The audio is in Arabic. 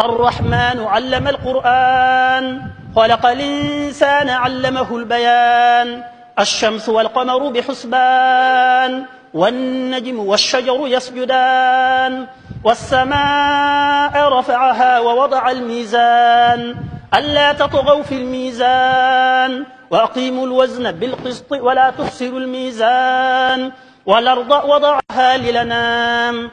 الرحمن علم القرآن خلق الإنسان علمه البيان الشمس والقمر بحسبان والنجم والشجر يسجدان والسماء رفعها ووضع الميزان ألا تطغوا في الميزان وأقيموا الوزن بالقسط ولا تخسروا الميزان والأرض وضعها للنام